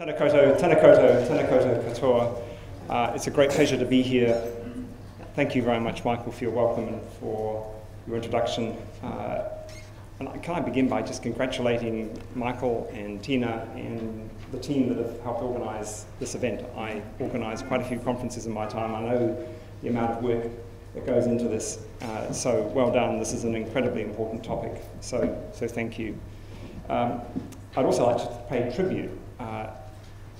Koutou, tēnā koutou katoa. Uh, it's a great pleasure to be here. Thank you very much, Michael, for your welcome and for your introduction. Uh, and I can I begin by just congratulating Michael and Tina and the team that have helped organise this event. I organised quite a few conferences in my time. I know the amount of work that goes into this. Uh, so well done. This is an incredibly important topic. So, so thank you. Um, I'd also like to pay tribute uh,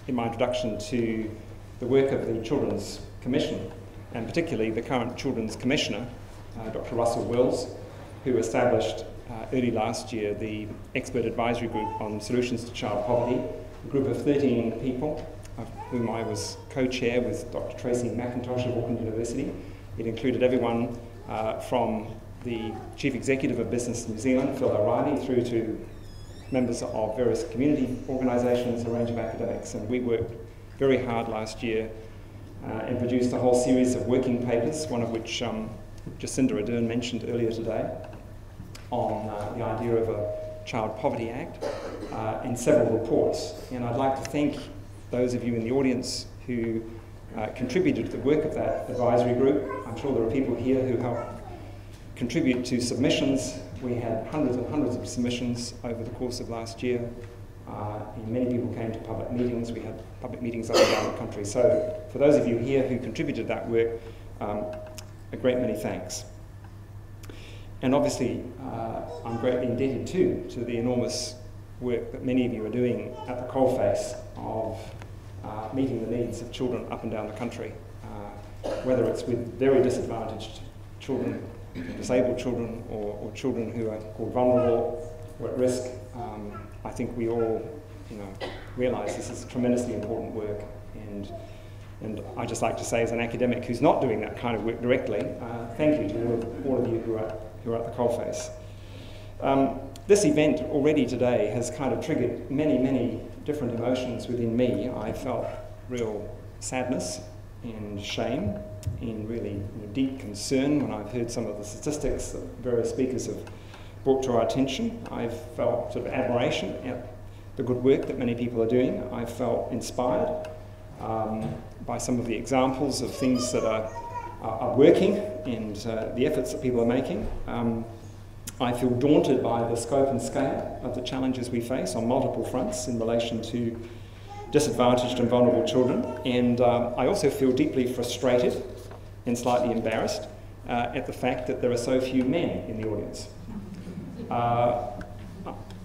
in my introduction to the work of the Children's Commission, and particularly the current Children's Commissioner, uh, Dr. Russell Wills, who established uh, early last year the Expert Advisory Group on Solutions to Child Poverty, a group of 13 people, of whom I was co-chair with Dr. Tracey McIntosh of Auckland University. It included everyone uh, from the Chief Executive of Business New Zealand, Phil O'Reilly, through to members of various community organisations, a range of academics, and we worked very hard last year uh, and produced a whole series of working papers, one of which um, Jacinda Ardern mentioned earlier today, on uh, the idea of a Child Poverty Act, uh, and several reports. And I'd like to thank those of you in the audience who uh, contributed to the work of that advisory group. I'm sure there are people here who helped contribute to submissions. We had hundreds and hundreds of submissions over the course of last year. Uh, many people came to public meetings. We had public meetings and down the country. So for those of you here who contributed that work, um, a great many thanks. And obviously, uh, I'm greatly indebted too to the enormous work that many of you are doing at the coalface of uh, meeting the needs of children up and down the country, uh, whether it's with very disadvantaged children disabled children or, or, children who are called vulnerable or at risk. Um, I think we all, you know, realise this is tremendously important work, and and I just like to say, as an academic who's not doing that kind of work directly, uh, thank you to all of, all of, you who are who are at the coalface. Um, this event already today has kind of triggered many, many different emotions within me. I felt real sadness and shame in really deep concern when I've heard some of the statistics that various speakers have brought to our attention. I've felt sort of admiration at the good work that many people are doing. I've felt inspired um, by some of the examples of things that are, are, working and uh, the efforts that people are making. Um, I feel daunted by the scope and scale of the challenges we face on multiple fronts in relation to disadvantaged and vulnerable children. And um, I also feel deeply frustrated and slightly embarrassed uh, at the fact that there are so few men in the audience. Uh,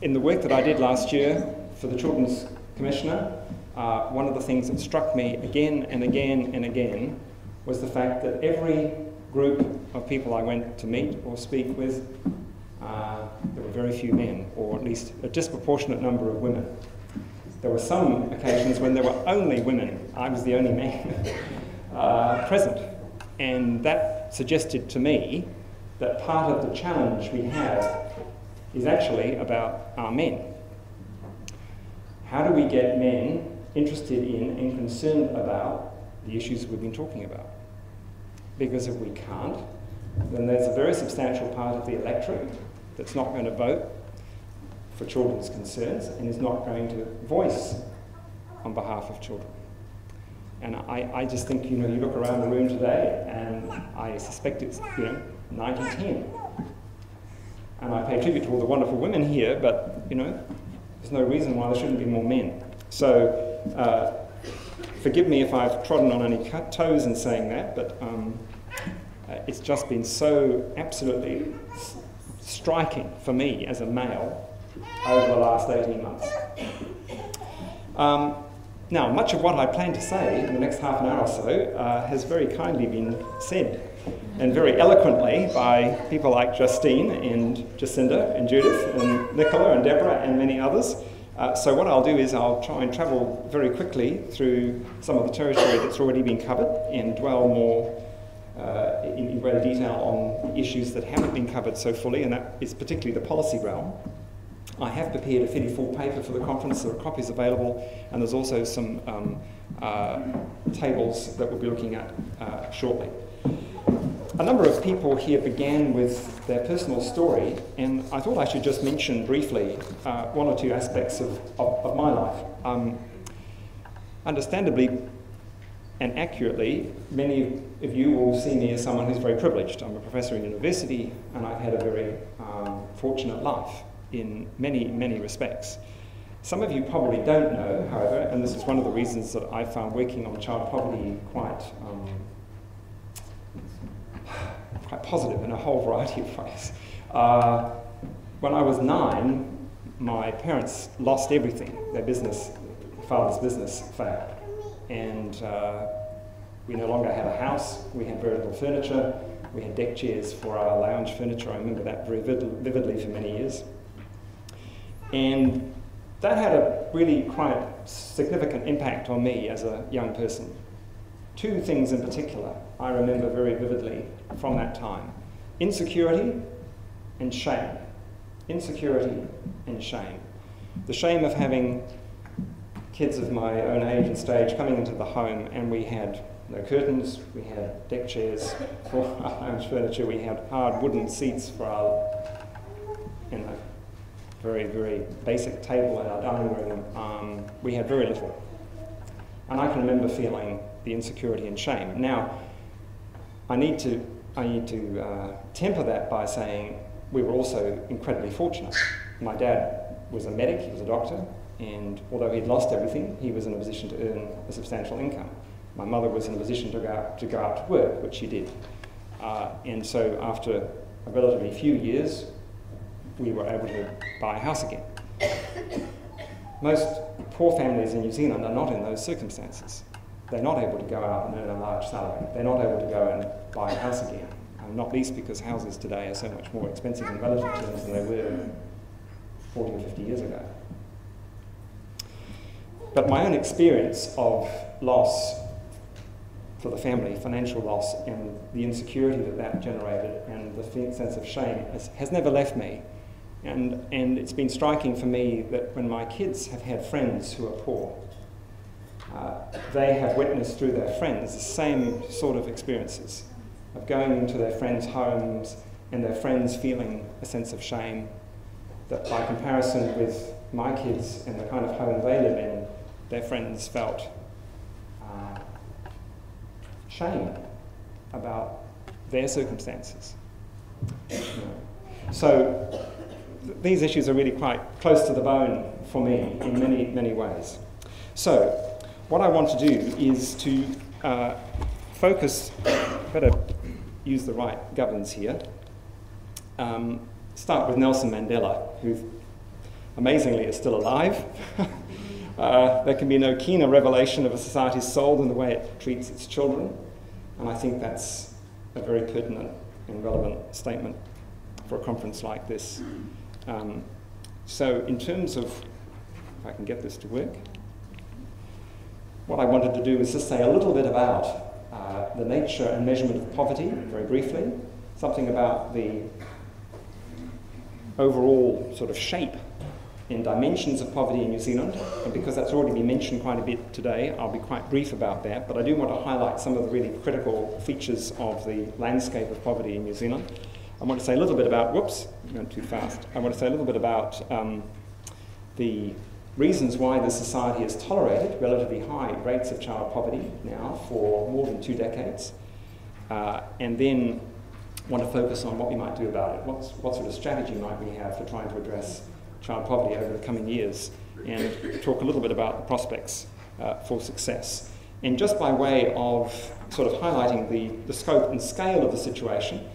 in the work that I did last year for the Children's Commissioner, uh, one of the things that struck me again and again and again was the fact that every group of people I went to meet or speak with, uh, there were very few men, or at least a disproportionate number of women. There were some occasions when there were only women. I was the only man uh, present. And that suggested to me that part of the challenge we have is actually about our men. How do we get men interested in and concerned about the issues we've been talking about? Because if we can't, then there's a very substantial part of the electorate that's not going to vote for children's concerns and is not going to voice on behalf of children. And I, I just think, you know, you look around the room today and I suspect it's, you know, 90-10. And I pay tribute to all the wonderful women here, but, you know, there's no reason why there shouldn't be more men. So, uh, forgive me if I've trodden on any toes in saying that, but um, uh, it's just been so absolutely striking for me as a male over the last 18 months. Um, now, much of what I plan to say in the next half an hour or so uh, has very kindly been said and very eloquently by people like Justine and Jacinda and Judith and Nicola and Deborah and many others. Uh, so what I'll do is I'll try and travel very quickly through some of the territory that's already been covered and dwell more uh, in, in greater detail on issues that haven't been covered so fully, and that is particularly the policy realm. I have prepared a fairly full paper for the conference. There are copies available, and there's also some um, uh, tables that we'll be looking at uh, shortly. A number of people here began with their personal story, and I thought I should just mention briefly uh, one or two aspects of, of, of my life. Um, understandably and accurately, many of you will see me as someone who's very privileged. I'm a professor in university, and I've had a very um, fortunate life in many, many respects. Some of you probably don't know, however, and this is one of the reasons that I found working on child poverty quite, um, quite positive in a whole variety of ways. Uh, when I was nine, my parents lost everything. Their business, father's business, failed. And uh, we no longer had a house, we had very little furniture, we had deck chairs for our lounge furniture. I remember that very vividly for many years. And that had a really quite significant impact on me as a young person. Two things in particular I remember very vividly from that time insecurity and shame. Insecurity and shame. The shame of having kids of my own age and stage coming into the home, and we had no curtains, we had deck chairs for our furniture, we had hard wooden seats for our, you know, very, very basic table in our dining room. Um, we had very little. And I can remember feeling the insecurity and shame. Now, I need to, I need to uh, temper that by saying we were also incredibly fortunate. My dad was a medic, he was a doctor, and although he'd lost everything, he was in a position to earn a substantial income. My mother was in a position to go out to, go out to work, which she did. Uh, and so after a relatively few years, we were able to buy a house again. Most poor families in New Zealand are not in those circumstances. They're not able to go out and earn a large salary. They're not able to go and buy a house again, not least because houses today are so much more expensive in relative terms than they were 40 or 50 years ago. But my own experience of loss for the family, financial loss, and the insecurity that that generated, and the sense of shame has, has never left me. And, and it's been striking for me that when my kids have had friends who are poor, uh, they have witnessed through their friends the same sort of experiences of going into their friends' homes and their friends feeling a sense of shame that by comparison with my kids and the kind of home they live in, their friends felt uh, shame about their circumstances. So these issues are really quite close to the bone for me in many, many ways. So, what I want to do is to uh, focus, better use the right governance here, um, start with Nelson Mandela, who amazingly is still alive. uh, there can be no keener revelation of a society's soul than the way it treats its children, and I think that's a very pertinent and relevant statement for a conference like this. Um, so in terms of, if I can get this to work, what I wanted to do was just say a little bit about uh, the nature and measurement of poverty, very briefly, something about the overall sort of shape and dimensions of poverty in New Zealand, and because that's already been mentioned quite a bit today, I'll be quite brief about that, but I do want to highlight some of the really critical features of the landscape of poverty in New Zealand. I want to say a little bit about, whoops, went too fast. I want to say a little bit about um, the reasons why the society has tolerated relatively high rates of child poverty now for more than two decades, uh, and then want to focus on what we might do about it. What's, what sort of strategy might we have for trying to address child poverty over the coming years, and talk a little bit about the prospects uh, for success. And just by way of sort of highlighting the, the scope and scale of the situation,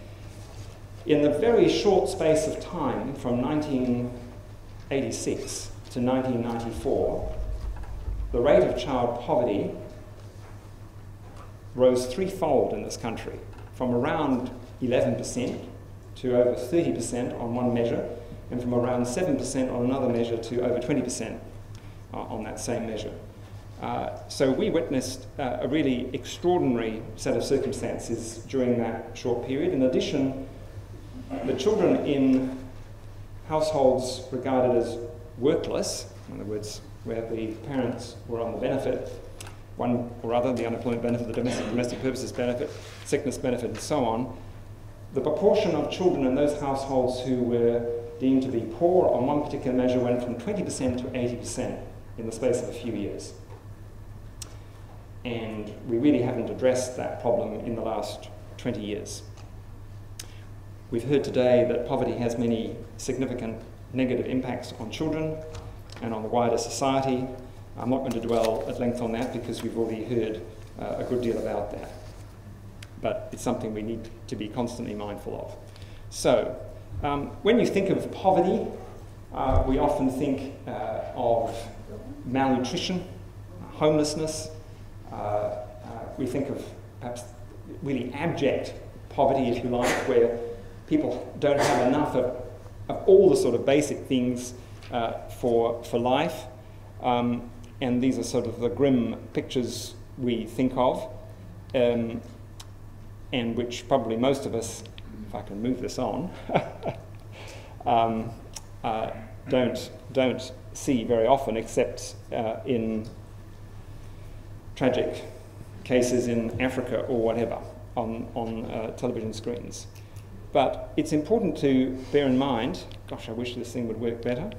in the very short space of time from 1986 to 1994, the rate of child poverty rose threefold in this country, from around 11% to over 30% on one measure, and from around 7% on another measure to over 20% uh, on that same measure. Uh, so we witnessed uh, a really extraordinary set of circumstances during that short period. In addition, the children in households regarded as workless, in other words, where the parents were on the benefit, one or other, the unemployment benefit, the domestic, domestic purposes benefit, sickness benefit, and so on, the proportion of children in those households who were deemed to be poor on one particular measure went from 20% to 80% in the space of a few years. and we really haven't addressed that problem in the last 20 years. We've heard today that poverty has many significant negative impacts on children and on the wider society. I'm not going to dwell at length on that because we've already heard uh, a good deal about that. But it's something we need to be constantly mindful of. So, um, when you think of poverty, uh, we often think uh, of malnutrition, homelessness. Uh, uh, we think of perhaps really abject poverty, if you like, where people don't have enough of, of all the sort of basic things uh, for, for life. Um, and these are sort of the grim pictures we think of, um, and which probably most of us, if I can move this on, um, uh, don't, don't see very often except uh, in tragic cases in Africa or whatever on, on uh, television screens. But it's important to bear in mind, gosh, I wish this thing would work better,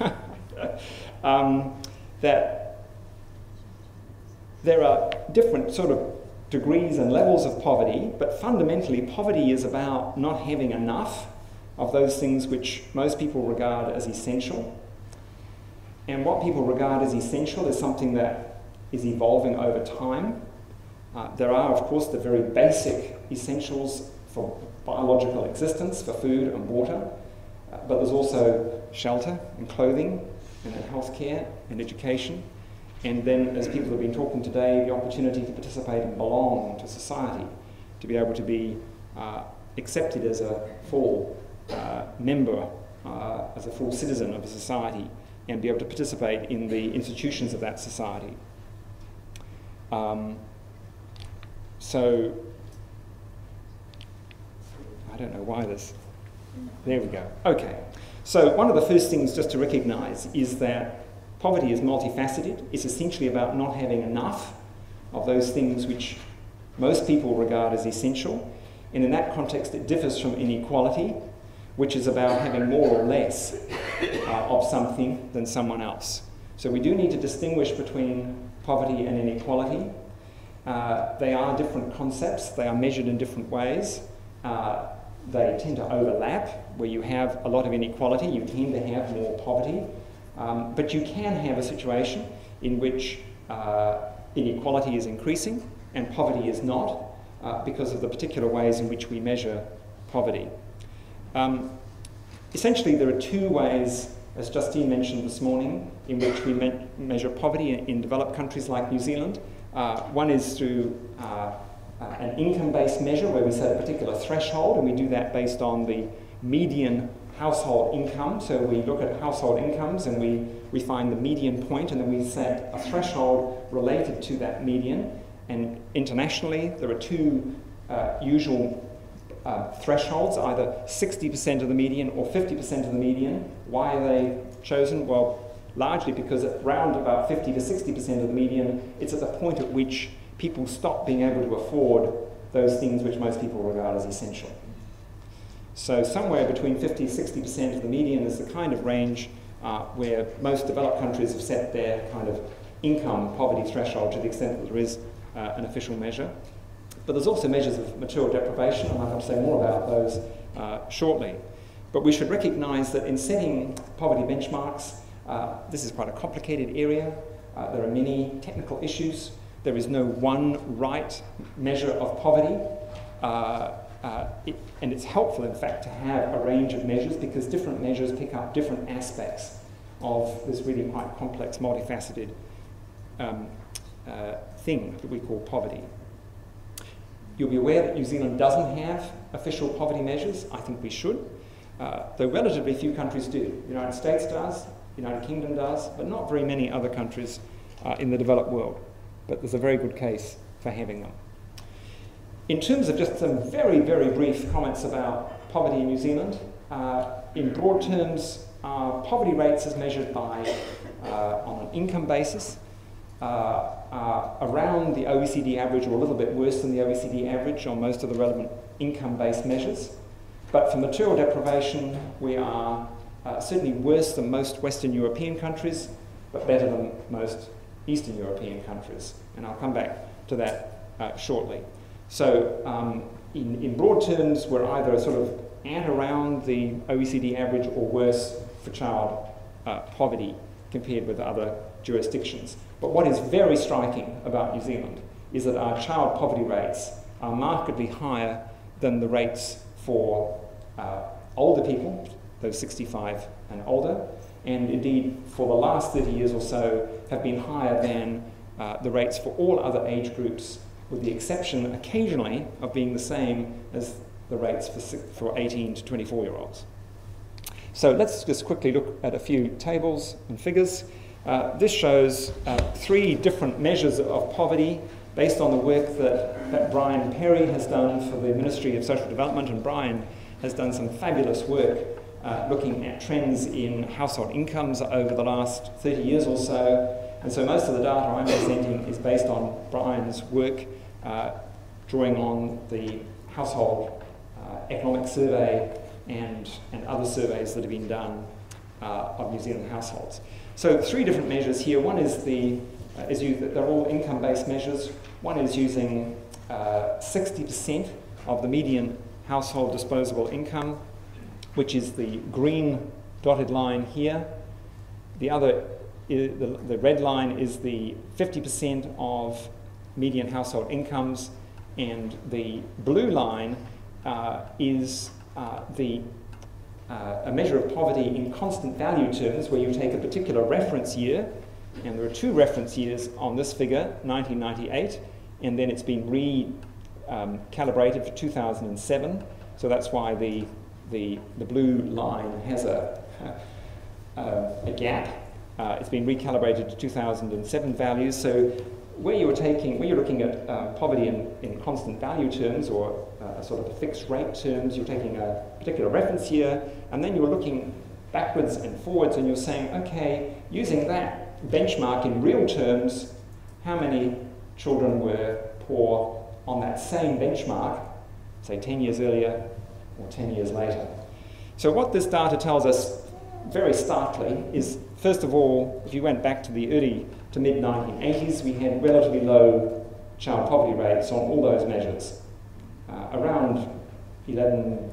um, that there are different sort of degrees and levels of poverty, but fundamentally, poverty is about not having enough of those things which most people regard as essential. And what people regard as essential is something that is evolving over time. Uh, there are, of course, the very basic essentials for biological existence, for food and water, uh, but there's also shelter and clothing and health care and education. And then, as people have been talking today, the opportunity to participate and belong to society, to be able to be uh, accepted as a full uh, member, uh, as a full citizen of a society, and be able to participate in the institutions of that society. Um, so, I don't know why this. There we go. Okay. So, one of the first things just to recognize is that poverty is multifaceted. It's essentially about not having enough of those things which most people regard as essential. And in that context, it differs from inequality, which is about having more or less uh, of something than someone else. So, we do need to distinguish between poverty and inequality. Uh, they are different concepts, they are measured in different ways. Uh, they tend to overlap. Where you have a lot of inequality, you tend to have more poverty. Um, but you can have a situation in which uh, inequality is increasing and poverty is not uh, because of the particular ways in which we measure poverty. Um, essentially, there are two ways, as Justine mentioned this morning, in which we me measure poverty in, in, developed countries like New Zealand. Uh, one is through uh, an income-based measure where we set a particular threshold, and we do that based on the median household income. So we look at household incomes and we, we find the median point, and then we set a threshold related to that median. And internationally, there are two uh, usual uh, thresholds, either 60% of the median or 50% of the median. Why are they chosen? Well, largely because around about 50 to 60% of the median, it's at the point at which people stop being able to afford those things which most people regard as essential. So somewhere between 50 60% of the median is the kind of range uh, where most developed countries have set their kind of income poverty threshold to the extent that there is uh, an official measure. But there's also measures of material deprivation, and I'll have to say more about those uh, shortly. But we should recognise that in setting poverty benchmarks, uh, this is quite a complicated area. Uh, there are many technical issues there is no one right measure of poverty. Uh, uh, it, and it's helpful, in fact, to have a range of measures because different measures pick up different aspects of this really quite complex, multifaceted um, uh, thing that we call poverty. You'll be aware that New Zealand doesn't have official poverty measures. I think we should, uh, though relatively few countries do. The United States does, the United Kingdom does, but not very many other countries uh, in the developed world but there's a very good case for having them. In terms of just some very, very brief comments about poverty in New Zealand, uh, in broad terms, uh, poverty rates as measured by uh, on an income basis uh, are around the OECD average or a little bit worse than the OECD average on most of the relevant income-based measures. But for material deprivation, we are uh, certainly worse than most Western European countries, but better than most Eastern European countries. And I'll come back to that uh, shortly. So, um, in, in broad terms, we're either sort of at around the OECD average or worse for child uh, poverty compared with other jurisdictions. But what is very striking about New Zealand is that our child poverty rates are markedly higher than the rates for uh, older people, those 65 and older, and indeed for the last 30 years or so have been higher than uh, the rates for all other age groups, with the exception occasionally of being the same as the rates for, for 18 to 24 year olds. So let's just quickly look at a few tables and figures. Uh, this shows uh, three different measures of poverty based on the work that, that Bryan Perry has done for the Ministry of Social Development, and Bryan has done some fabulous work uh, looking at trends in household incomes over the last 30 years or so. And so most of the data I'm presenting is based on Bryan's work, uh, drawing on the household uh, economic survey and, and other surveys that have been done uh, of New Zealand households. So three different measures here. One is the, uh, is you, they're all income-based measures. One is using 60% uh, of the median household disposable income, which is the green dotted line here. The other, the, red line is the 50% of median household incomes, and the blue line uh, is uh, the, uh, a measure of poverty in constant value terms, where you take a particular reference year, and there are two reference years on this figure, 1998, and then it's been recalibrated um, for 2007. So that's why the, the, the blue line has a, uh, a gap. Uh, it's been recalibrated to 2007 values. So where you're taking, where you're looking at uh, poverty in, in constant value terms or uh, sort of a fixed rate terms, you're taking a particular reference year, and then you're looking backwards and forwards, and you're saying, okay, using that benchmark in real terms, how many children were poor on that same benchmark, say 10 years earlier or 10 years later. So what this data tells us very starkly is, first of all, if you went back to the early to mid 1980s, we had relatively low child poverty rates on all those measures, uh, around 11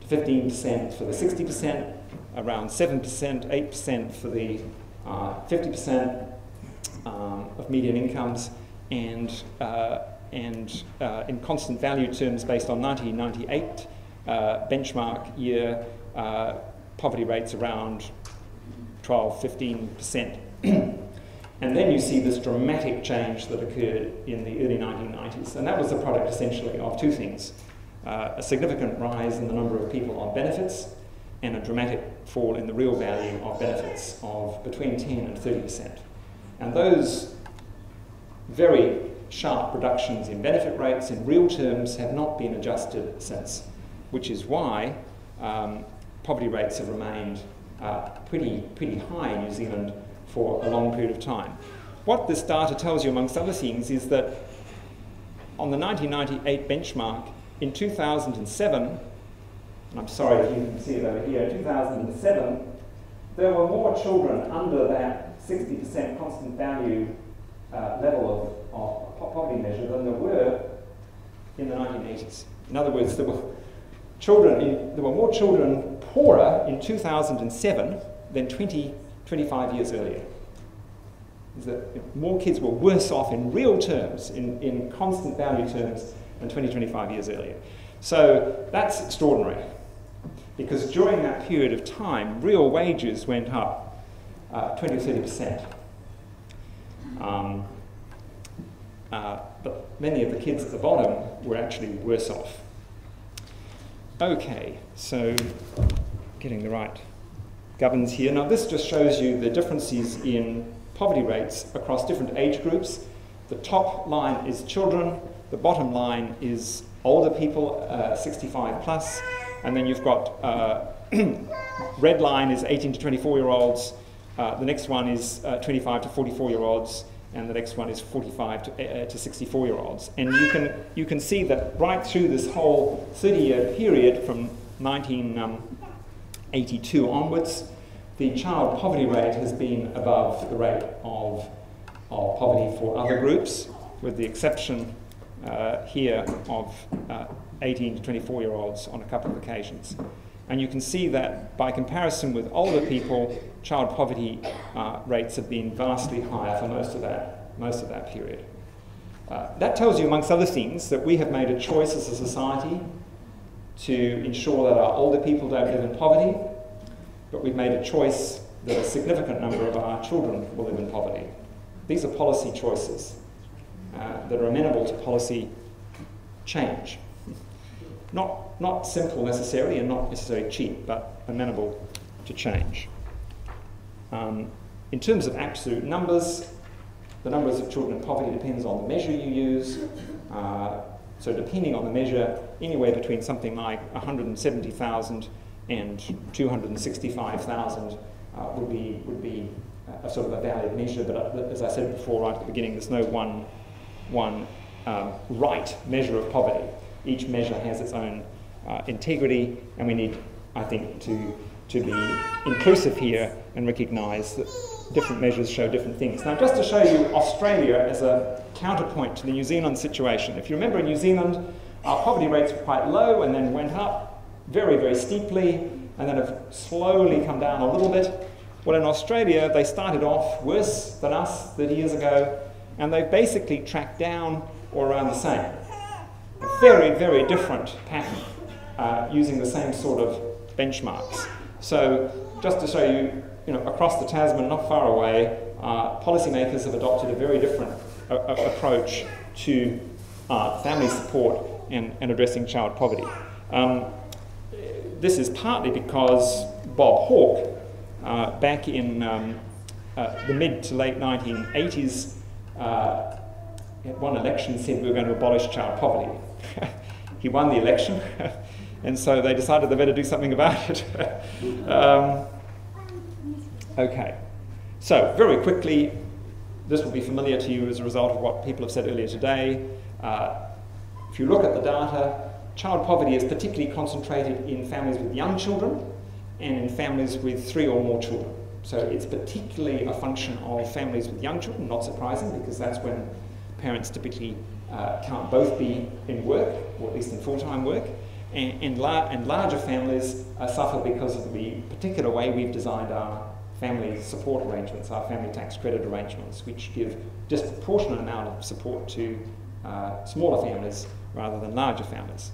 to 15% for the 60%, around 7%, 8% for the uh, 50% um, of median incomes, and, uh, and uh, in constant value terms based on 1998 uh, benchmark year, uh, poverty rates around 12, 15%. And then you see this dramatic change that occurred in the early 1990s. And that was the product essentially of two things uh, a significant rise in the number of people on benefits and a dramatic fall in the real value of benefits of between 10 and 30%. And those very sharp reductions in benefit rates in real terms have not been adjusted since, which is why um, poverty rates have remained uh, pretty, pretty high in New Zealand for a long period of time. What this data tells you, amongst other things, is that on the 1998 benchmark, in 2007, and I'm sorry if you can see it over here, in 2007, there were more children under that 60% constant value uh, level of, of poverty measure than there were in the 1980s. In other words, there were children, there were more children poorer in 2007 than 20 25 years earlier. That more kids were worse off in real terms, in, in constant value terms, than 20, 25 years earlier. So that's extraordinary. Because during that period of time, real wages went up uh, 20 or 30%. Um, uh, but many of the kids at the bottom were actually worse off. Okay, so getting the right governs here. Now this just shows you the differences in poverty rates across different age groups. The top line is children, the bottom line is older people, uh, 65 plus, and then you've got uh, red line is 18 to 24 year olds, uh, the next one is uh, 25 to 44 year olds, and the next one is 45 to, uh, to 64 year olds. And you can, you can see that right through this whole 30 year period from 19, um, 82 onwards, the child poverty rate has been above the rate of of poverty for other groups, with the exception uh, here of uh, 18 to 24 year olds on a couple of occasions. And you can see that by comparison with older people, child poverty uh, rates have been vastly higher for most of that, most of that period. Uh, that tells you, amongst other things, that we have made a choice as a society to ensure that our older people don't live in poverty, but we've made a choice that a significant number of our children will live in poverty. These are policy choices uh, that are amenable to policy change. Not, not simple necessarily and not necessarily cheap, but amenable to change. Um, in terms of absolute numbers, the numbers of children in poverty depends on the measure you use. Uh, so depending on the measure, anywhere between something like 170,000 and 265,000 uh, would be would be a sort of a valid measure. But uh, as I said before, right at the beginning, there's no one one um, right measure of poverty. Each measure has its own uh, integrity, and we need, I think, to to be inclusive here and recognise that different measures show different things. Now, just to show you Australia as a counterpoint to the New Zealand situation, if you remember in New Zealand, our poverty rates were quite low and then went up very, very steeply and then have slowly come down a little bit. Well, in Australia, they started off worse than us 30 years ago, and they've basically tracked down or around the same. A very, very different pattern uh, using the same sort of benchmarks. So, just to show you, you know, across the Tasman, not far away, uh, policymakers have adopted a very different uh, approach to uh, family support and, and, addressing child poverty. Um, this is partly because Bob Hawke, uh, back in um, uh, the mid to late 1980s, uh, at one election said we were going to abolish child poverty. he won the election, and so they decided they better do something about it. um, okay, so very quickly, this will be familiar to you as a result of what people have said earlier today. Uh, if you look at the data, Child poverty is particularly concentrated in families with young children and in families with three or more children. So it's particularly a function of families with young children, not surprising because that's when parents typically uh, can't both be in work, or at least in full time work. And, and, la- and larger families uh, suffer because of the particular way we've designed our family support arrangements, our family tax credit arrangements, which give disproportionate amount of support to uh, smaller families rather than larger families.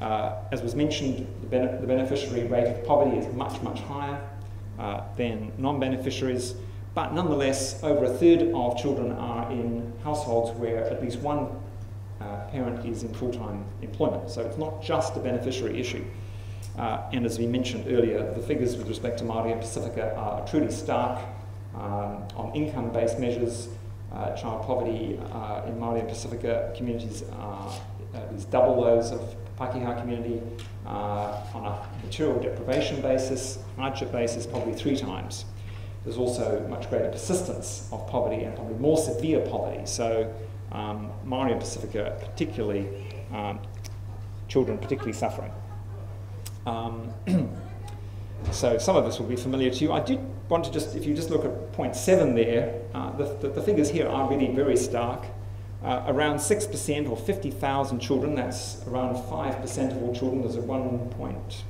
Uh, as was mentioned, the, the, beneficiary rate of poverty is much, much higher uh, than non-beneficiaries, but nonetheless, over a third of children are in households where at least one uh, parent is in full-time employment. So it's not just a beneficiary issue. Uh, and as we mentioned earlier, the figures with respect to Māori and Pasifika are truly stark. Um, on income-based measures, uh, child poverty uh, in Māori and Pasifika communities is double those of Pakeha community uh, on a material deprivation basis, hardship basis, probably three times. There's also much greater persistence of poverty and probably more severe poverty. So, um, Māori and Pasifika, particularly, um, children particularly suffering. Um, so, some of this will be familiar to you. I did want to just, if you just look at point seven there, uh, the, the, the figures here are really very stark. Uh, around 6% or 50,000 children, that's around 5% of all children, there's a 1 point,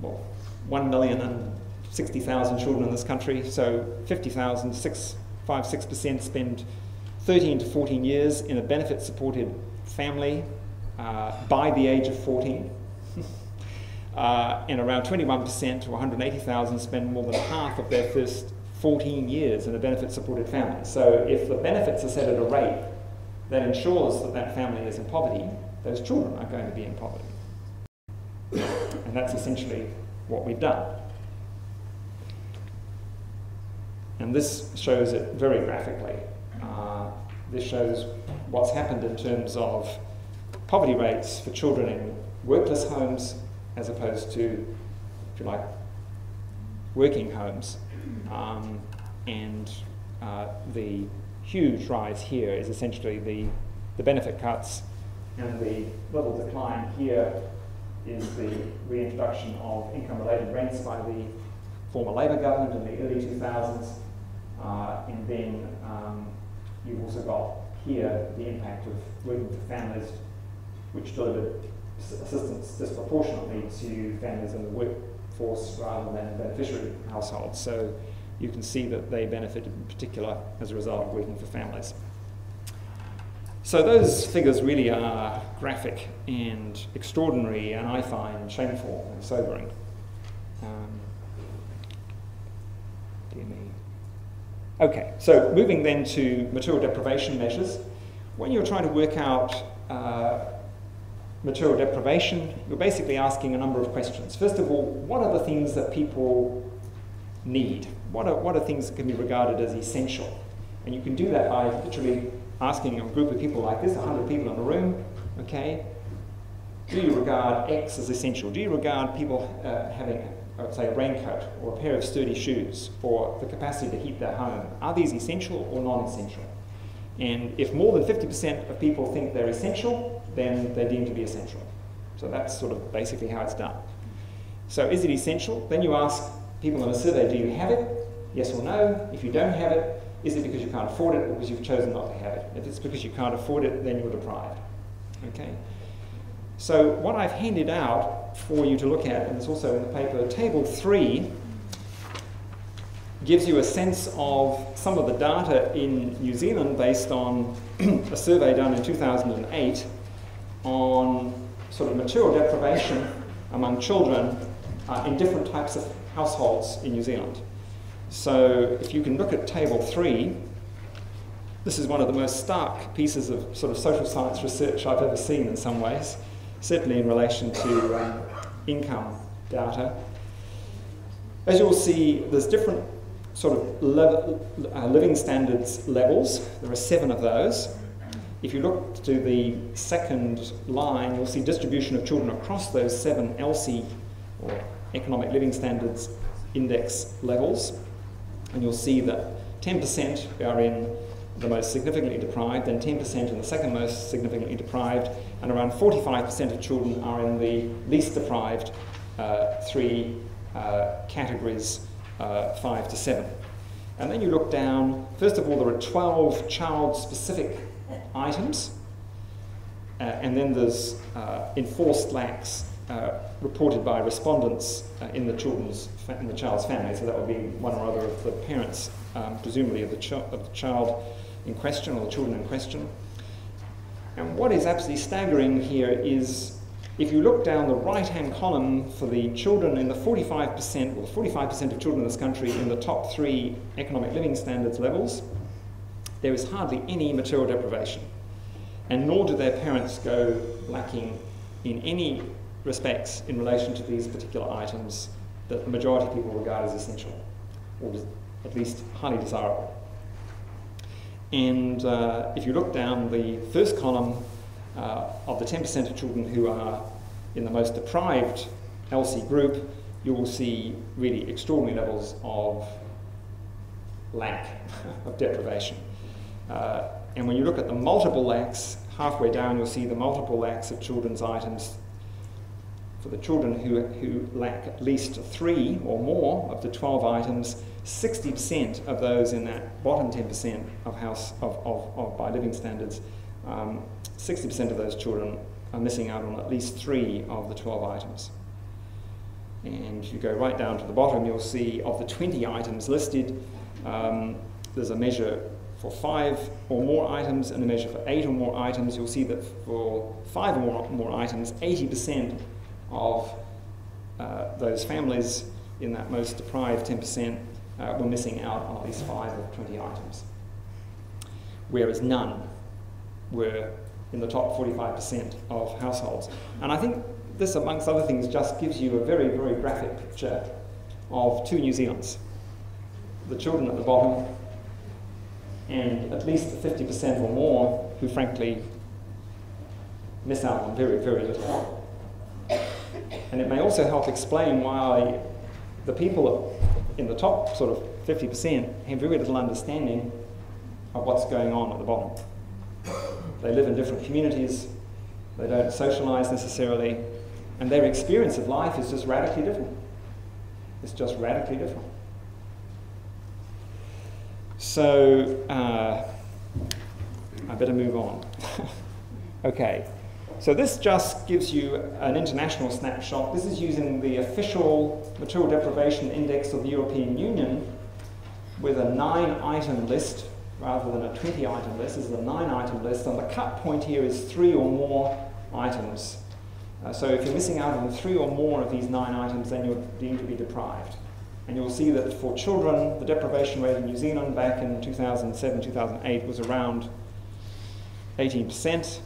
well, 1 million and 60,000 children in this country, so 50,000, 6, 5, 6% spend 13 to 14 years in a benefit supported family uh, by the age of 14. uh, and around 21% to 180,000 spend more than half of their first 14 years in a benefit supported family. So if the benefits are set at a rate that ensures that that family is in poverty, those children are going to be in poverty. And that's essentially what we've done. And this shows it very graphically. Uh, this shows what's happened in terms of poverty rates for children in workless homes as opposed to, if you like, working homes. Um, and uh, the huge rise here is essentially the, the benefit cuts, and the little decline here is the reintroduction of income related rents by the former Labour government in the early 2000s. Uh, and then um, you've also got here the impact of working for families which delivered assistance disproportionately to families in the workforce rather than beneficiary households. So you can see that they benefited in particular as a result of working for families. So those figures really are graphic and extraordinary, and I find shameful and sobering. Um, dear me. Okay, so moving then to material deprivation measures. When you're trying to work out uh, material deprivation, you're basically asking a number of questions. First of all, what are the things that people need? What are, what are things that can be regarded as essential? And you can do that by literally asking a group of people like this, 100 people in a room, okay, do you regard X as essential? Do you regard people uh, having, Say, a raincoat or a pair of sturdy shoes or the capacity to heat their home? Are these essential or non-essential? And if more than 50% of people think they're essential, then they're deemed to be essential. So that's sort of basically how it's done. So is it essential? Then you ask people in a survey, do you have it? Yes or no. If you don't have it, is it because you can't afford it or because you've chosen not to have it? If it's because you can't afford it, then you're deprived. Okay? So what I've handed out for you to look at, and it's also in the paper, table three gives you a sense of some of the data in New Zealand based on a survey done in 2008 on sort of material deprivation among children uh, in different types of households in New Zealand. So if you can look at table three, this is one of the most stark pieces of sort of social science research I've ever seen in some ways, certainly in relation to um, income data. As you'll see, there's different sort of uh, living standards levels. There are seven of those. If you look to the second line, you'll see distribution of children across those seven ELSI, or Economic Living Standards Index levels and you'll see that 10% are in the most significantly deprived, then 10% in the second most significantly deprived, and around 45% of children are in the least deprived uh, three uh, categories, uh, 5 to 7. And then you look down, first of all, there are 12 child specific items, uh, and then there's uh, enforced lacks uh, reported by respondents in the children's in the child's family. So that would be one or other of the parents, um, presumably of the, of the child in question or the children in question. And what is absolutely staggering here is if you look down the right hand column for the children in the 45%, well, 45% of children in this country in the top three economic living standards levels, there is hardly any material deprivation. And nor do their parents go lacking in any respects in relation to these particular items that the majority of people regard as essential, or at least highly desirable. And uh, if you look down the first column uh, of the 10% of children who are in the most deprived ELSI group, you will see really extraordinary levels of lack, of deprivation. Uh, and when you look at the multiple lacks, halfway down you'll see the multiple lacks of children's items for the children who, who lack at least three or more of the 12 items, 60% of those in that bottom 10% of house of, of, of by living standards, 60% um, of those children are missing out on at least three of the 12 items. And if you go right down to the bottom, you'll see of the 20 items listed, um, there's a measure for five or more items and a measure for eight or more items. You'll see that for five or more, more items, 80% of uh, those families in that most deprived 10% uh, were missing out on at least five of 20 items, whereas none were in the top 45% of households. And I think this, amongst other things, just gives you a very, very graphic picture of two New Zealands. The children at the bottom, and at least 50% or more who, frankly, miss out on very, very little. And it may also help explain why the people in the top sort of 50% have very little understanding of what's going on at the bottom. They live in different communities, they don't socialise necessarily, and their experience of life is just radically different. It's just radically different. So uh, I better move on. okay, so this just gives you an international snapshot. This is using the official material deprivation index of the European Union with a nine item list rather than a 20 item list. This is a nine item list, and the cut point here is three or more items. Uh, so if you're missing out on three or more of these nine items, then you're deemed to be deprived. And you'll see that for children, the deprivation rate in New Zealand back in 2007 2008 was around 18%.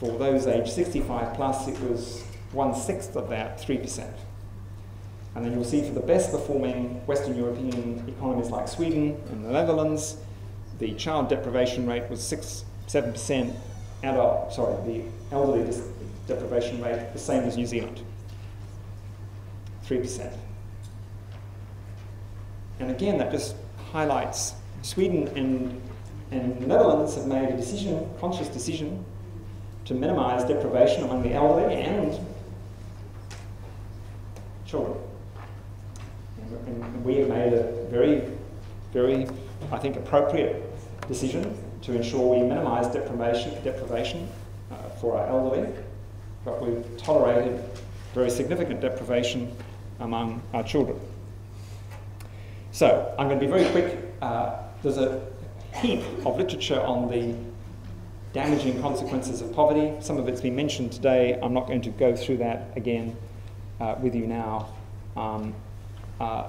For those aged 65 plus, it was one sixth of that, 3%. And then you'll see for the best performing Western European economies like Sweden and the Netherlands, the child deprivation rate was 6 7%, adult, sorry, the elderly deprivation rate the same as New Zealand, 3%. And again, that just highlights Sweden and, and the Netherlands have made a decision, conscious decision, to minimize deprivation among the elderly and children. And, we have made a very, very, I think, appropriate decision to ensure we minimise deprivation, deprivation uh, for our elderly, but we've tolerated very significant deprivation among our children. So I'm going to be very quick. Uh, there's a heap of literature on the damaging consequences of poverty. Some of it's been mentioned today. I'm not going to go through that again uh, with you now. Um, uh,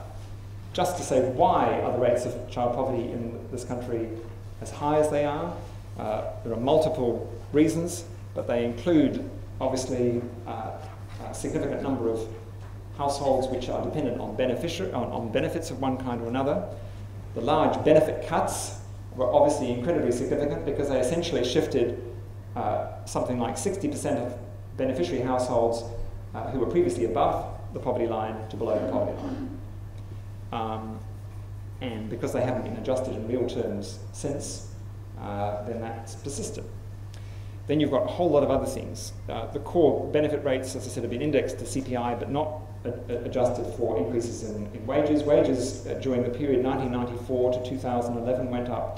just to say why are the rates of child poverty in this country as high as they are. Uh, there are multiple reasons, but they include obviously uh, a significant number of households which are dependent on, on, on benefits of one kind or another. The large benefit cuts were obviously incredibly significant because they essentially shifted uh, something like 60% of beneficiary households uh, who were previously above the poverty line to below the poverty line. Um, and because they haven't been adjusted in real terms since, uh, then that's persisted. Then you've got a whole lot of other things. Uh, the core benefit rates, as I said, have been indexed to CPI but not adjusted for increases in, in wages. Wages uh, during the period 1994 to 2011 went up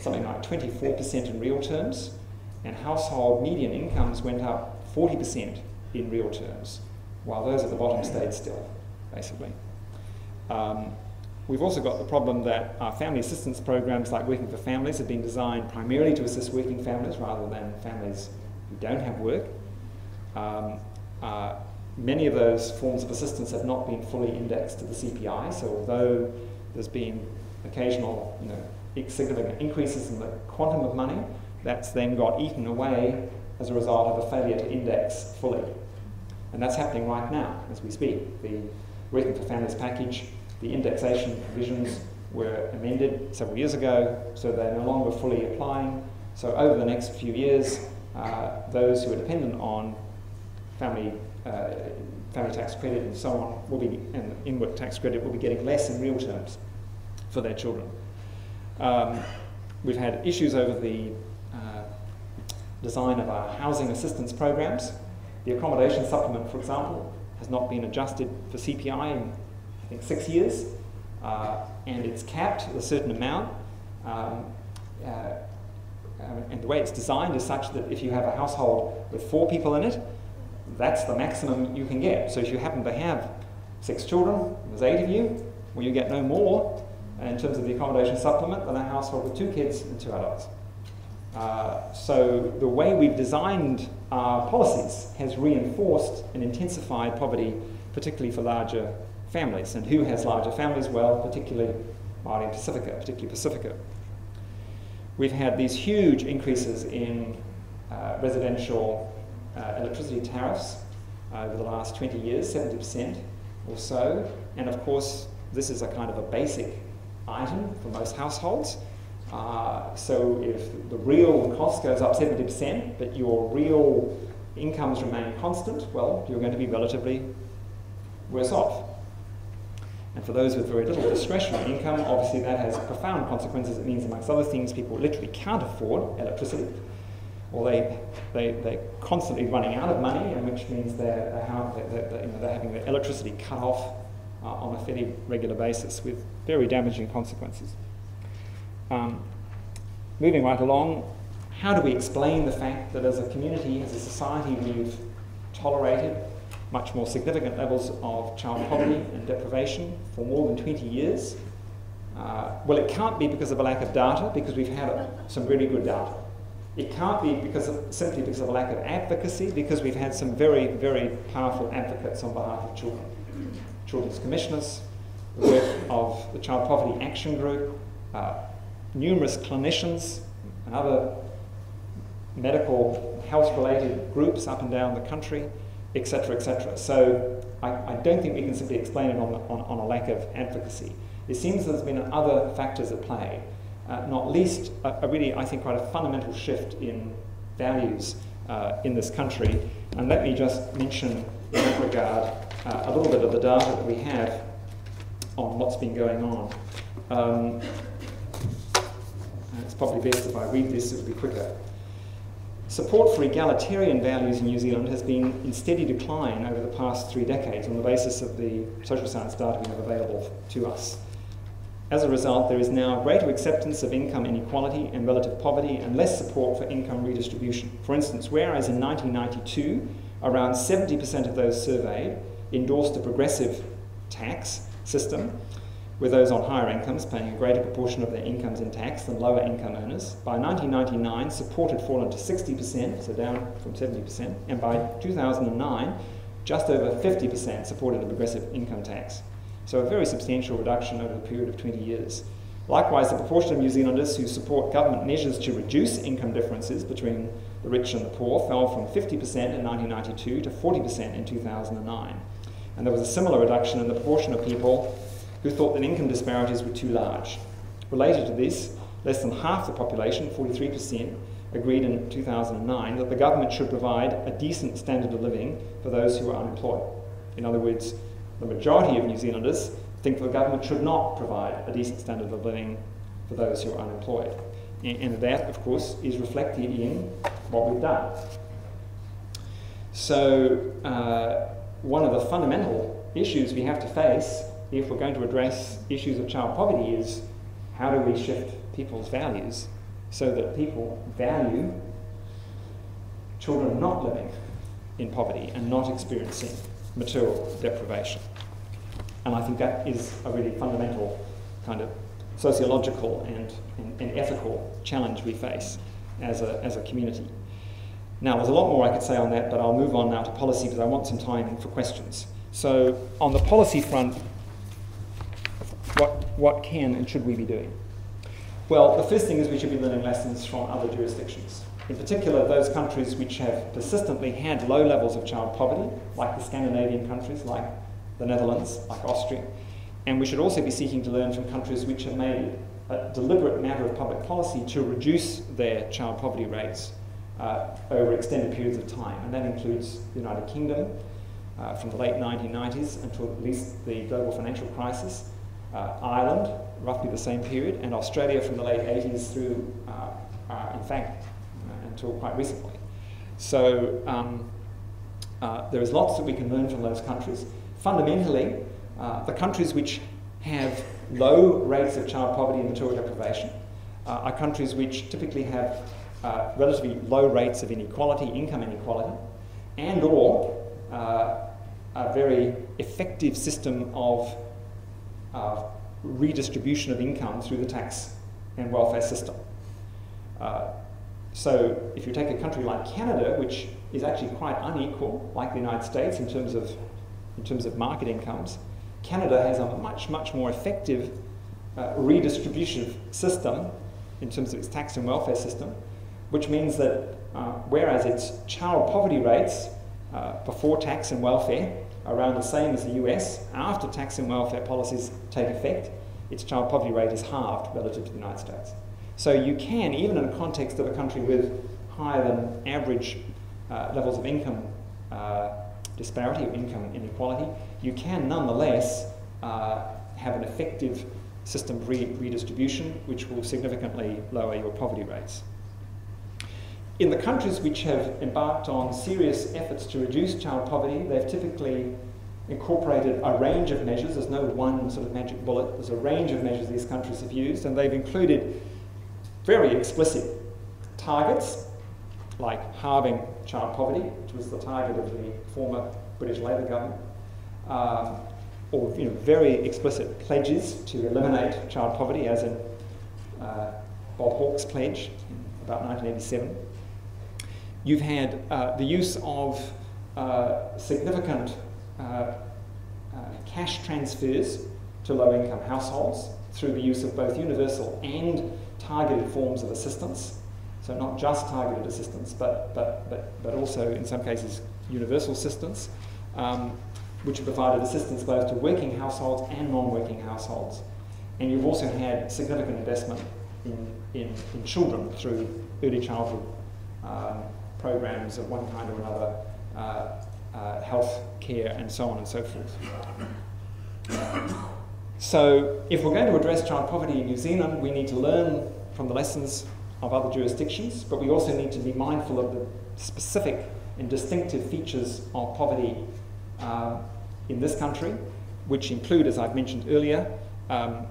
something like 24% in real terms, and household median incomes went up 40% in real terms, while those at the bottom stayed still, basically. Um, We've also got the problem that our family assistance programs like Working for Families have been designed primarily to assist working families rather than families who don't have work. Um, uh, many of those forms of assistance have not been fully indexed to the CPI, so although there's been occasional you know, significant increases in the quantum of money, that's then got eaten away as a result of a failure to index fully. And that's happening right now as we speak. The Working for Families package the indexation provisions were amended several years ago, so they're no longer fully applying. So over the next few years, uh, those who are dependent on family, uh, family tax credit and so on will be, and in-work tax credit will be getting less in real terms for their children. Um, we've had issues over the uh, design of our housing assistance programs. The accommodation supplement, for example, has not been adjusted for CPI I think, six years, uh, and it's capped a certain amount. Um, uh, um, and the way it's designed is such that if you have a household with four people in it, that's the maximum you can get. So if you happen to have six children, there's eight of you, well, you get no more in terms of the accommodation supplement than a household with two kids and two adults. Uh, so the way we've designed our policies has reinforced and intensified poverty, particularly for larger families. And who has larger families? Well, particularly Māori Pasifika, particularly Pasifika. We've had these huge increases in uh, residential uh, electricity tariffs over the last 20 years, 70% or so. And of course, this is a kind of a basic item for most households. Uh, so if the real cost goes up 70%, but your real incomes remain constant, well, you're going to be relatively worse off. And for those with very little discretionary income, obviously that has profound consequences. It means, amongst other things, people literally can't afford electricity, or they, they, they're constantly running out of money, and which means they're, they're, they're, you know, they're having their electricity cut off uh, on a fairly regular basis with very damaging consequences. Um, moving right along, how do we explain the fact that as a community, as a society, we've tolerated much more significant levels of child poverty and deprivation for more than 20 years? Uh, well, it can't be because of a lack of data, because we've had some really good data. It can't be because of, simply because of a lack of advocacy, because we've had some very, very powerful advocates on behalf of children. Children's commissioners, the work of the Child Poverty Action Group, uh, numerous clinicians and other medical health-related groups up and down the country, etc., etc. So I, I, don't think we can simply explain it on, on, on, a lack of advocacy. It seems there's been other factors at play, uh, not least a, a, really, I think, quite a fundamental shift in values uh, in this country. And let me just mention in that regard uh, a little bit of the data that we have on what's been going on. Um, it's probably best if I read this, it will be quicker. Support for egalitarian values in New Zealand has been in steady decline over the past three decades on the basis of the social science data we have available to us. As a result, there is now greater acceptance of income inequality and relative poverty and less support for income redistribution. For instance, whereas in 1992, around 70% of those surveyed endorsed a progressive tax system, with those on higher incomes paying a greater proportion of their incomes in tax than lower income earners. By 1999, support had fallen to 60%, so down from 70%, and by 2009, just over 50% supported a progressive income tax. So a very substantial reduction over the period of 20 years. Likewise, the proportion of New Zealanders who support government measures to reduce income differences between the rich and the poor fell from 50% in 1992 to 40% in 2009. And there was a similar reduction in the proportion of people who thought that income disparities were too large. Related to this, less than half the population, 43%, agreed in 2009 that the government should provide a decent standard of living for those who are unemployed. In other words, the majority of New Zealanders think the government should not provide a decent standard of living for those who are unemployed. And that, of course, is reflected in what we've done. So, uh, one of the fundamental issues we have to face if we're going to address issues of child poverty is how do we shift people's values so that people value children not living in poverty and not experiencing material deprivation. And I think that is a really fundamental kind of sociological and, and, and, ethical challenge we face as a, as a community. Now, there's a lot more I could say on that, but I'll move on now to policy because I want some time for questions. So, on the policy front, what, what can and should we be doing? Well, the first thing is we should be learning lessons from other jurisdictions. In particular, those countries which have persistently had low levels of child poverty, like the Scandinavian countries, like the Netherlands, like Austria. And we should also be seeking to learn from countries which have made a deliberate matter of public policy to reduce their child poverty rates uh, over extended periods of time. And that includes the United Kingdom uh, from the late 1990s until at least the global financial crisis, uh, Ireland, roughly the same period, and Australia from the late 80s through, uh, uh, in fact, uh, until quite recently. So um, uh, there is lots that we can learn from those countries. Fundamentally, uh, the countries which have low rates of child poverty and material deprivation are countries which typically have relatively low rates of inequality, income inequality, and or a very effective system of uh, redistribution of income through the tax and welfare system. Uh, so if you take a country like Canada, which is actually quite unequal, like the United States in terms of, in terms of market incomes, Canada has a much, much more effective uh, redistribution system in terms of its tax and welfare system, which means that uh, whereas its child poverty rates uh, before tax and welfare around the same as the US. After tax and welfare policies take effect, its child poverty rate is halved relative to the United States. So you can, even in the context of a country with higher than average uh, levels of income uh, disparity or income inequality, you can nonetheless uh, have an effective system re redistribution which will significantly lower your poverty rates. In the countries which have embarked on serious efforts to reduce child poverty, they've typically incorporated a range of measures. There's no one sort of magic bullet. There's a range of measures these countries have used, and they've included very explicit targets, like halving child poverty, which was the target of the former British Labour government, um, or you know, very explicit pledges to eliminate child poverty, as in uh, Bob Hawke's pledge in about 1987. You've had uh, the use of uh, significant uh, uh, cash transfers to low income households through the use of both universal and targeted forms of assistance. So, not just targeted assistance, but, but, but, but also in some cases universal assistance, um, which provided assistance both to working households and non working households. And you've also had significant investment in, in, in children through early childhood um, programs of one kind or another, uh, uh, health care, and so on and so forth. So, if we're going to address child poverty in New Zealand, we need to learn from the lessons of other jurisdictions, but we also need to be mindful of the specific and distinctive features of poverty uh, in this country, which include, as I've mentioned earlier, um,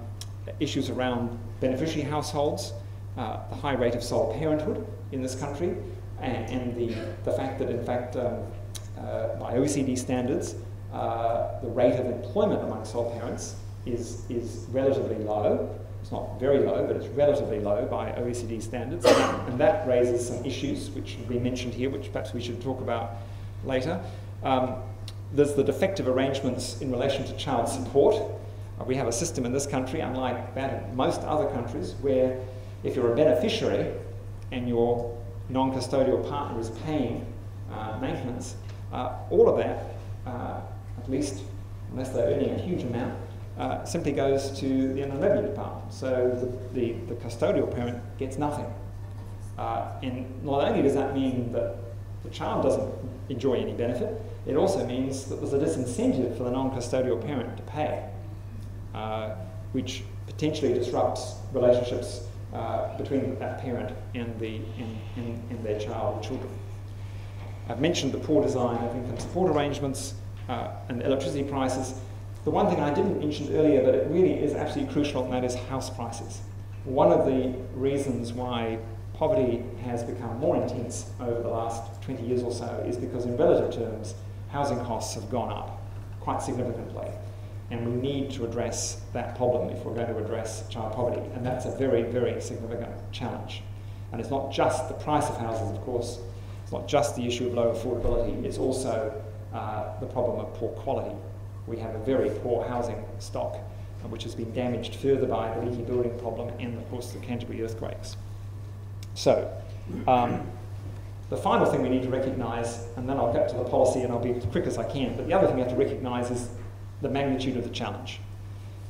issues around beneficiary households, uh, the high rate of sole parenthood in this country, and, and the, the fact that, in fact, um, uh, by OECD standards, uh, the rate of employment among sole parents is, is relatively low. It's not very low, but it's relatively low by OECD standards. And that, raises some issues which we mentioned here, which perhaps we should talk about later. Um, there's the defective arrangements in relation to child support. Uh, we have a system in this country, unlike that most other countries, where if you're a beneficiary and your non custodial partner is paying uh, maintenance, uh, all of that, uh, at least unless they're earning a huge amount, uh, simply goes to the Inland Revenue Department. So the, the, the custodial parent gets nothing. Uh, and not only does that mean that the child doesn't enjoy any benefit, it also means that there's a disincentive for the non custodial parent to pay, which potentially disrupts relationships uh, between that parent and, the, and, and, and their child or children. I've mentioned the poor design of income support arrangements uh, and electricity prices. The one thing I didn't mention earlier, but it really is absolutely crucial, and that is house prices. One of the reasons why poverty has become more intense over the last 20 years or so is because, in relative terms, housing costs have gone up quite significantly. And we need to address that problem if we're going to address child poverty. And that's a very, very significant challenge. And it's not just the price of houses, of course, it's not just the issue of low affordability, it's also uh, the problem of poor quality we have a very poor housing stock, uh, which has been damaged further by the leaky building problem and, of course, the Canterbury earthquakes. So, um, the final thing we need to recognise, and then I'll get to the policy and I'll be as quick as I can, but the other thing we have to recognise is the magnitude of the challenge.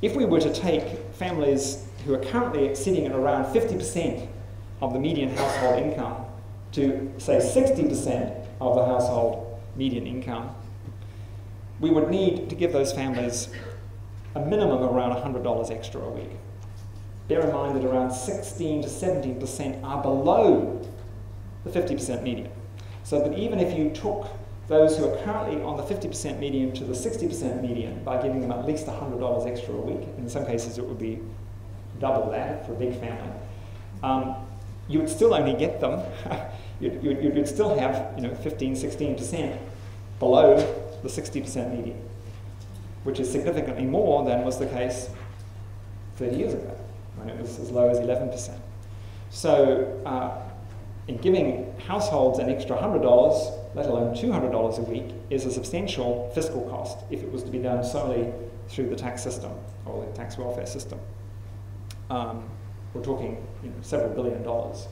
If we were to take families who are currently sitting at around 50% of the median household income to, say, 60% of the household median income, we would need to give those families a minimum of around $100 extra a week. Bear in mind that around 16 to 17% are below the 50% median. So that even if you took those who are currently on the 50% median to the 60% median by giving them at least $100 extra a week, in some cases it would be double that for a big family, um, you would still only get them, you'd, you'd, you'd, still have you know, 15, 16% below the 60% median, which is significantly more than was the case 30 years ago, when it was as low as 11%. So, uh, in giving households an extra $100, let alone $200 a week, is a substantial fiscal cost if it was to be done solely through the tax system or the tax welfare system. Um, we're talking you know, several billion dollars.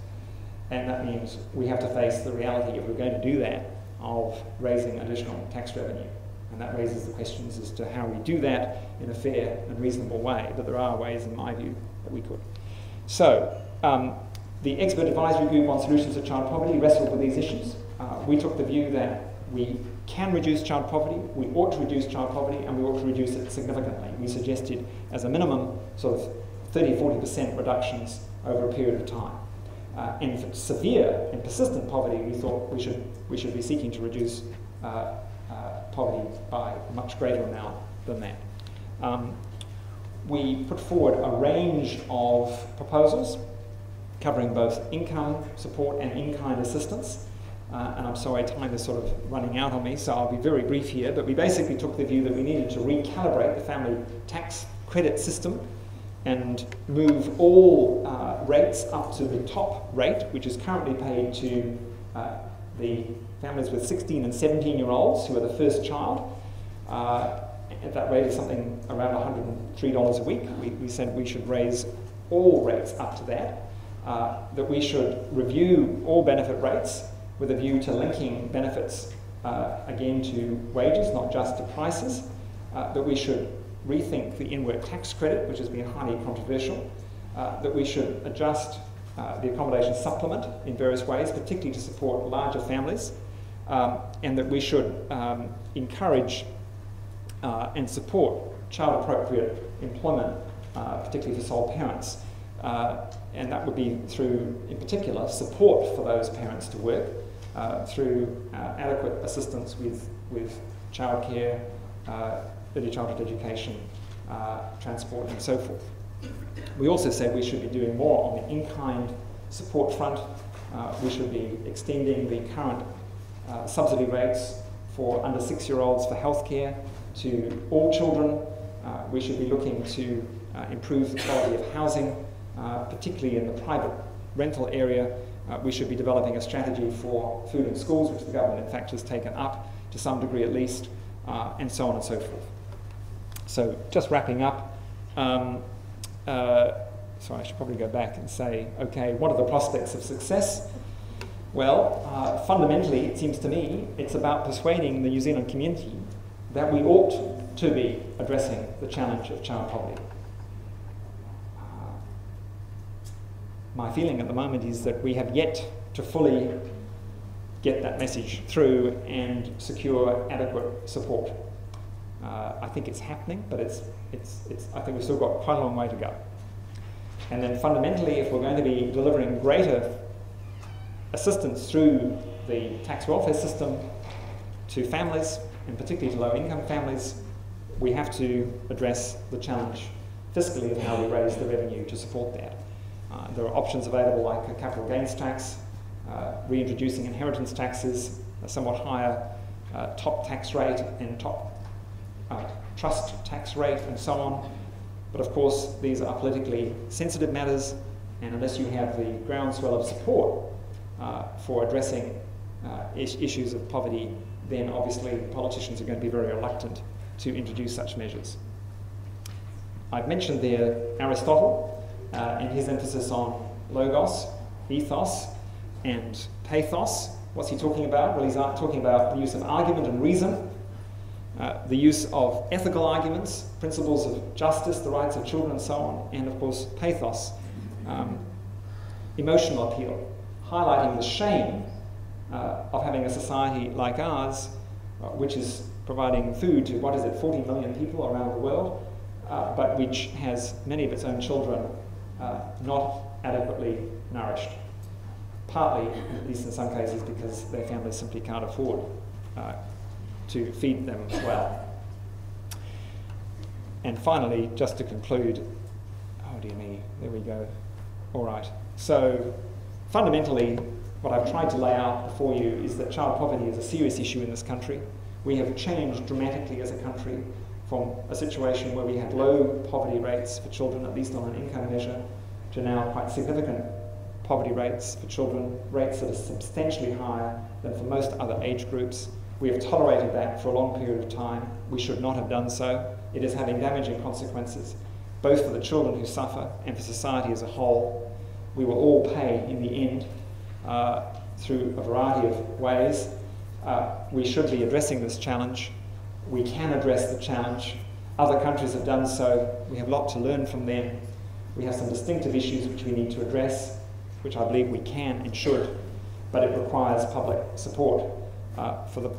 And that means we have to face the reality if we're going to do that of raising additional tax revenue. And that raises the questions as to how we do that in a fair and reasonable way. But there are ways, in my view, that we could. So, um, the expert advisory group on solutions to child poverty wrestled with these issues. Uh, we took the view that we can reduce child poverty, we ought to reduce child poverty, and we ought to reduce it significantly. We suggested, as a minimum, sort of 30 40% reductions over a period of time. Uh, and severe and persistent poverty, we thought we should, we should be seeking to reduce uh, uh, poverty by a much greater amount than that. Um, we put forward a range of proposals. covering both income support and in-kind assistance. Uh, and I'm sorry, time is sort of running out on me, so I'll be very brief here. But we basically took the view that we needed to recalibrate the family tax credit system and move all uh, rates up to the top rate, which is currently paid to uh, the families with 16 and 17 year olds who are the first child. Uh, at that rate is something around $103 a week. We, we said we should raise all rates up to that, uh, that we should review all benefit rates with a view to linking benefits uh, again to wages, not just to prices, uh, that we should rethink the in-work tax credit, which has been highly controversial, uh, that we should adjust uh, the accommodation supplement in various ways, particularly to support larger families, um, and that we should um, encourage uh, and support child-appropriate employment, uh, particularly for sole parents. And that would be through, in particular, support for those parents to work, through uh, adequate assistance with, with childcare, uh, early childhood education, uh, transport, and so forth. We also said we should be doing more on the in-kind support front. Uh, we should be extending the current uh, subsidy rates for under six-year-olds for healthcare to all children. we should be looking to improve the quality of housing, particularly in the private rental area, uh, we should be developing a strategy for food in schools, which the government, in fact, has taken up to some degree at least, uh, and so on and so forth. So, just wrapping up, um, uh, so I should probably go back and say, okay, what are the prospects of success? Well, uh, fundamentally, it seems to me, it's about persuading the New Zealand community that we ought to be addressing the challenge of child poverty. My feeling at the moment is that we have yet to fully get that message through and secure adequate support. Uh, I think it's happening, but it's, it's, it's, I think we've still got quite a long way to go. And then fundamentally, if we're going to be delivering greater assistance through the tax welfare system to families, and particularly to low income families, we have to address the challenge fiscally of how we raise the revenue to support that. Uh, there are options available like a capital gains tax, uh, reintroducing inheritance taxes, a somewhat higher uh, top tax rate and top uh, trust tax rate, and so on. But of course, these are politically sensitive matters, and unless you have the groundswell of support uh, for addressing is issues of poverty, then obviously politicians are going to be very reluctant to introduce such measures. I've mentioned there Aristotle, uh, and his emphasis on logos, ethos, and pathos. What's he talking about? Well, he's talking about the use of argument and reason, uh, the use of ethical arguments, principles of justice, the rights of children, and so on, and of course, pathos, um, emotional appeal, highlighting the shame uh, of having a society like ours, uh, which is providing food to, what is it, 40 million people around the world, uh, but which has many of its own children uh, not adequately nourished. Partly, at least in some cases, because their families simply can't afford uh, to feed them well. And finally, just to conclude, oh dear me, there we go. All right. So, fundamentally, what I've tried to lay out before you is that child poverty is a serious issue in this country. We have changed dramatically as a country from a situation where we had low poverty rates for children, at least on an income measure, to now quite significant poverty rates for children, rates that are substantially higher than for most other age groups. We have tolerated that for a long period of time. We should not have done so. It is having damaging consequences, both for the children who suffer and for society as a whole. We will all pay in the end uh, through a variety of ways. Uh, we should be addressing this challenge we can address the challenge. Other countries have done so. We have a lot to learn from them. We have some distinctive issues which we need to address, which I believe we can and should, but it requires public support uh, for the,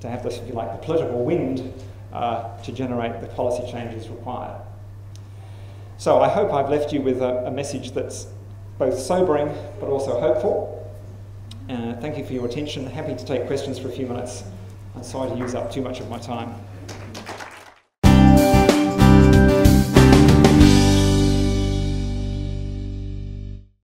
to have this, if you like, the political wind uh, to generate the policy changes required. So I hope I've left you with a, a message that's both sobering but also hopeful. Uh, thank you for your attention. Happy to take questions for a few minutes. Sorry to use up too much of my time.